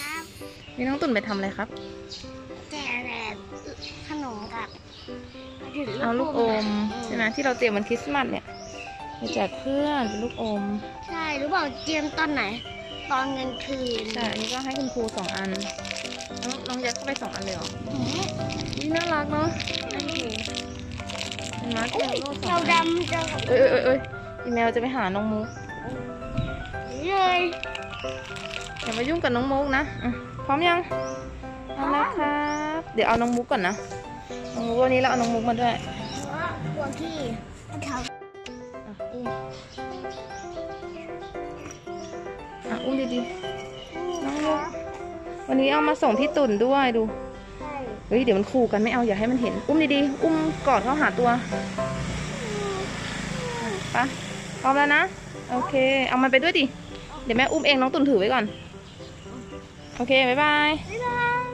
ครับนี่น้องตุ่นไปทำอะไรครับ แจกแบบขนมกับเอาลูกอมใช่ไหมที่เราเตรียมวันคริสต์มาสเนี่ยไปแจกเพื่อนเป็นลูกอม ใช่รู้เปล่าเตรียมตอนไหน ตอนเงินคืนใช่อันนี้ก็ให้คุณครูสองอัน น้องน้องยัดเข้าไปสองอันเลยเหรออืมนี่น่ารักเนาะนั่นคือเห็นไหมเตรียมโล่สองเราอันดำจะเอ้ยเอ้ยเอ้ยอีเมลจะไปหาน้องมุก เลยอย่ามายุ่งกับน้องมุกนะพร้อมยังพร้อมแล้วครับ เดี๋ยวเอาน้องมุกก่อนนะน้องมุกวันนี้เราเอาน้องมุกมาด้วยเพราะว่าตัวที่เขาอะอุ้มดีๆน้องมุกวันนี้เอามาส่งพี่ตุ่นด้วยดูเฮ้ยเดี๋ยวมันคู่กันไม่เอาอย่าให้มันเห็น อุ้มดีๆอุ้มกอดเข้าหาตัวไปะพร้อมแล้วนะ โอเค เอามันไปด้วยดิ เดี๋ยวแม่อุ้มเองน้องตุ่นถือไว้ก่อน โอเค บ๊ายบาย บ๊ายบาย